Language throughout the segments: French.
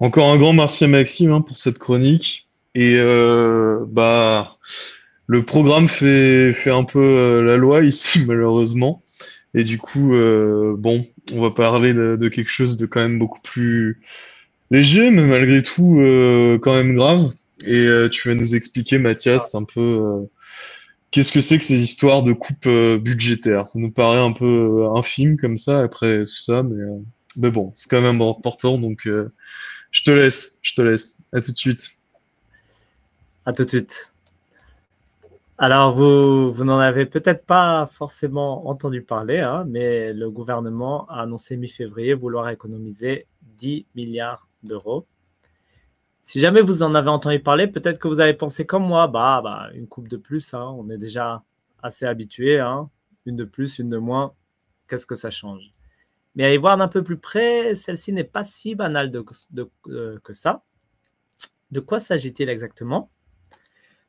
Encore un grand merci à Maxime hein, pour cette chronique. Et euh, bah, le programme fait, un peu euh, la loi ici, malheureusement. Et du coup, euh, bon, on va parler de, quelque chose de quand même beaucoup plus léger, mais malgré tout quand même grave. Et tu vas nous expliquer, Mathias, un peu qu'est-ce que c'est que ces histoires de coupes budgétaires? Ça nous paraît un peu infime comme ça après tout ça, mais, mais bon, c'est quand même important. Donc, je te laisse, je te laisse. À tout de suite. À tout de suite. Alors, vous, vous n'en avez peut-être pas forcément entendu parler, hein, mais le gouvernement a annoncé mi-février vouloir économiser 10 milliards d'euros. Si jamais vous en avez entendu parler, peut-être que vous avez pensé comme moi, bah, bah une coupe de plus, hein, on est déjà assez habitué, hein, une de plus, une de moins, qu'est-ce que ça change? Mais y voir d'un peu plus près, celle-ci n'est pas si banale euh, que ça. De quoi s'agit-il exactement?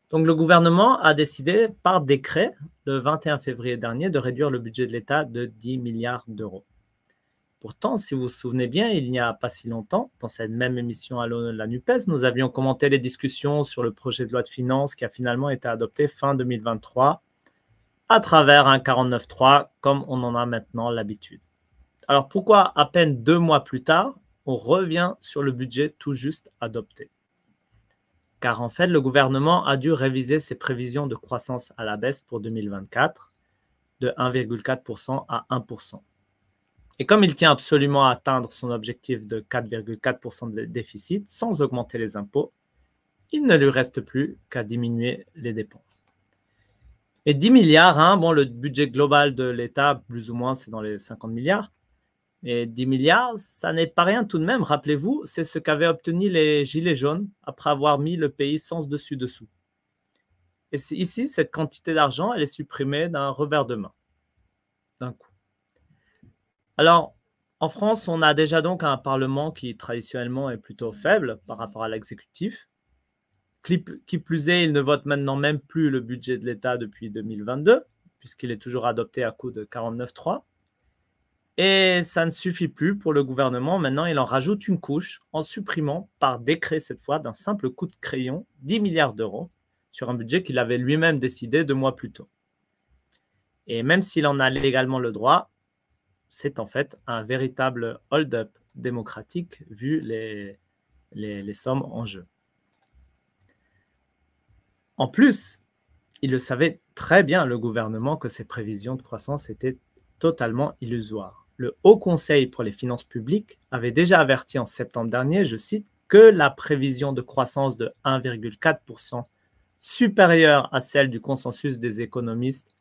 Donc, le gouvernement a décidé par décret le 21 février dernier de réduire le budget de l'État de 10 milliards d'euros. Pourtant, si vous vous souvenez bien, il n'y a pas si longtemps, dans cette même émission à la NUPES, nous avions commenté les discussions sur le projet de loi de finances qui a finalement été adopté fin 2023 à travers un 49.3 comme on en a maintenant l'habitude. Alors pourquoi à peine deux mois plus tard, on revient sur le budget tout juste adopté? Car en fait, le gouvernement a dû réviser ses prévisions de croissance à la baisse pour 2024 de 1,4% à 1%. Et comme il tient absolument à atteindre son objectif de 4,4% de déficit sans augmenter les impôts, il ne lui reste plus qu'à diminuer les dépenses. Et 10 milliards, hein, bon, le budget global de l'État, plus ou moins, c'est dans les 50 milliards. Et 10 milliards, ça n'est pas rien tout de même. Rappelez-vous, c'est ce qu'avaient obtenu les Gilets jaunes après avoir mis le pays sans dessus-dessous. Et ici, cette quantité d'argent, elle est supprimée d'un revers de main, d'un coup. Alors, en France, on a déjà donc un Parlement qui traditionnellement est plutôt faible par rapport à l'exécutif. Qui plus est, il ne vote maintenant même plus le budget de l'État depuis 2022, puisqu'il est toujours adopté à coup de 49.3. Et ça ne suffit plus pour le gouvernement. Maintenant, il en rajoute une couche en supprimant par décret cette fois d'un simple coup de crayon 10 milliards d'euros sur un budget qu'il avait lui-même décidé deux mois plus tôt. Et même s'il en a légalement le droit, c'est en fait un véritable hold-up démocratique vu les, les, les sommes en jeu. En plus, il le savait très bien, le gouvernement, que ses prévisions de croissance étaient totalement illusoires le Haut Conseil pour les finances publiques avait déjà averti en septembre dernier, je cite, que la prévision de croissance de 1,4% supérieure à celle du consensus des économistes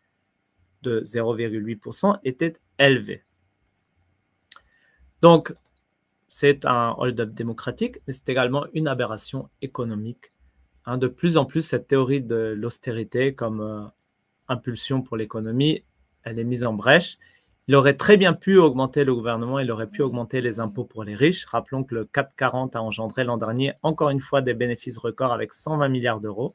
de 0,8% était élevée. Donc, c'est un hold-up démocratique, mais c'est également une aberration économique. Hein, de plus en plus, cette théorie de l'austérité comme euh, impulsion pour l'économie, elle est mise en brèche il aurait très bien pu augmenter le gouvernement, il aurait pu augmenter les impôts pour les riches. Rappelons que le 440 a engendré l'an dernier encore une fois des bénéfices records avec 120 milliards d'euros.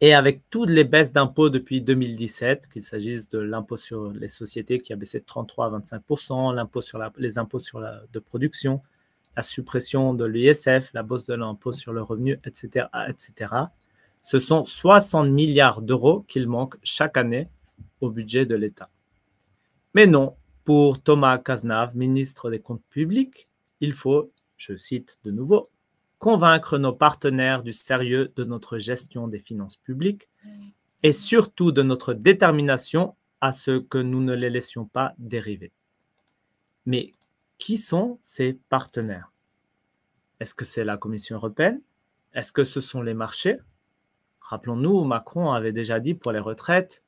Et avec toutes les baisses d'impôts depuis 2017, qu'il s'agisse de l'impôt sur les sociétés qui a baissé de 33 à 25 l'impôt sur la, les impôts sur la de production, la suppression de l'ISF, la bosse de l'impôt sur le revenu, etc., etc., ce sont 60 milliards d'euros qu'il manque chaque année au budget de l'État. Mais non, pour Thomas Cazenave, ministre des Comptes publics, il faut, je cite de nouveau, convaincre nos partenaires du sérieux de notre gestion des finances publiques et surtout de notre détermination à ce que nous ne les laissions pas dériver. Mais qui sont ces partenaires? Est-ce que c'est la Commission européenne? Est-ce que ce sont les marchés? Rappelons-nous, Macron avait déjà dit pour les retraites,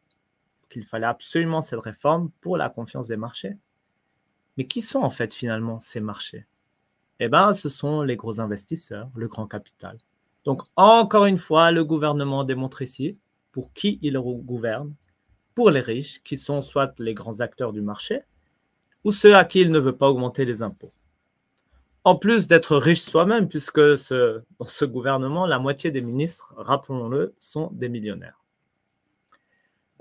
qu'il fallait absolument cette réforme pour la confiance des marchés. Mais qui sont en fait finalement ces marchés? Eh bien, ce sont les gros investisseurs, le grand capital. Donc, encore une fois, le gouvernement démontre ici pour qui il gouverne, pour les riches, qui sont soit les grands acteurs du marché, ou ceux à qui il ne veut pas augmenter les impôts. En plus d'être riche soi-même, puisque dans ce gouvernement, la moitié des ministres, rappelons-le, sont des millionnaires.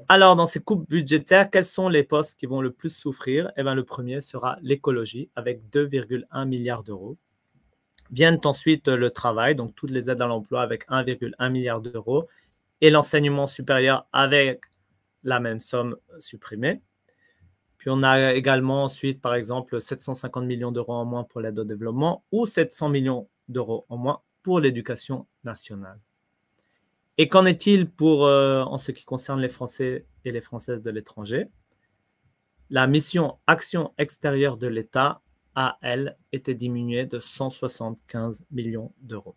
Alors, dans ces coupes budgétaires, quels sont les postes qui vont le plus souffrir? Eh bien, le premier sera l'écologie avec 2,1 milliards d'euros. Viennent ensuite le travail, donc toutes les aides à l'emploi avec 1,1 milliard d'euros, et l'enseignement supérieur avec la même somme supprimée. Puis on a également ensuite, par exemple, 750 millions d'euros en moins pour l'aide au développement ou 700 millions d'euros en moins pour l'éducation nationale. Et qu'en est-il pour euh, en ce qui concerne les Français et les Françaises de l'étranger? La mission Action extérieure de l'État a, elle, été diminuée de 175 millions d'euros.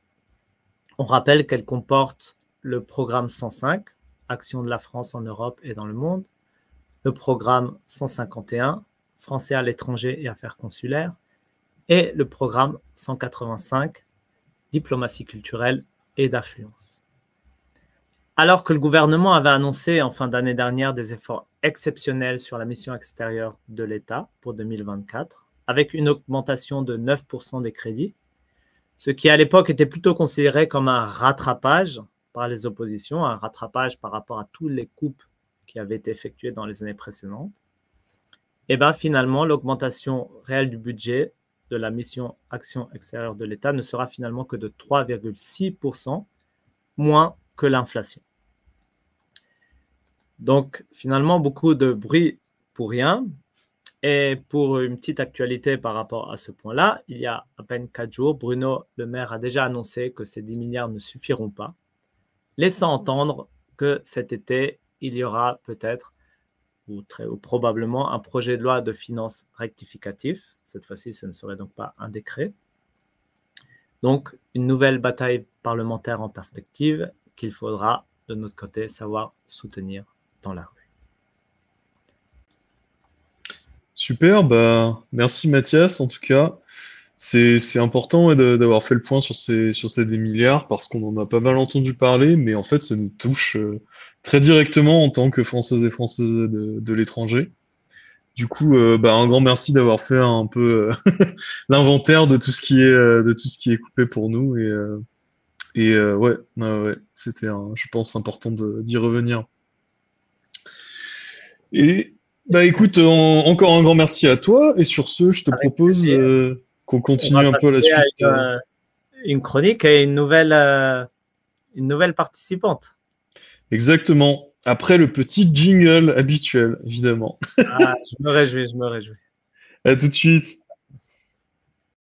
On rappelle qu'elle comporte le programme 105, Action de la France en Europe et dans le monde, le programme 151, Français à l'étranger et affaires consulaires, et le programme 185, Diplomatie culturelle et d'affluence. Alors que le gouvernement avait annoncé en fin d'année dernière des efforts exceptionnels sur la mission extérieure de l'État pour 2024, avec une augmentation de 9% des crédits, ce qui à l'époque était plutôt considéré comme un rattrapage par les oppositions, un rattrapage par rapport à toutes les coupes qui avaient été effectuées dans les années précédentes. Et eh bien finalement, l'augmentation réelle du budget de la mission Action extérieure de l'État ne sera finalement que de 3,6%, moins que l'inflation. Donc finalement, beaucoup de bruit pour rien, et pour une petite actualité par rapport à ce point-là, il y a à peine quatre jours, Bruno Le Maire a déjà annoncé que ces 10 milliards ne suffiront pas, laissant entendre que cet été, il y aura peut-être ou, très, ou probablement un projet de loi de finances rectificatif. Cette fois-ci, ce ne serait donc pas un décret. Donc, une nouvelle bataille parlementaire en perspective qu'il faudra, de notre côté, savoir soutenir dans la rue. Super, merci Mathias en tout cas. C'est important d'avoir fait le point sur ces, sur ces des milliards parce qu'on en a pas mal entendu parler, mais en fait ça nous touche euh, très directement en tant que Françaises et Français de, l'étranger. Du coup, euh, bah, un grand merci d'avoir fait un peu euh, l'inventaire de tout ce qui est coupé pour nous et ouais, ouais c'était je pense important d'y revenir. Et bah écoute, encore un grand merci à toi. Et sur ce, je te propose euh, qu'on continue un peu la suite. Une, euh, une, chronique et une nouvelle, euh, une nouvelle participante. Exactement. Après le petit jingle habituel, évidemment. Ah, je me réjouis, je me réjouis. À tout de suite.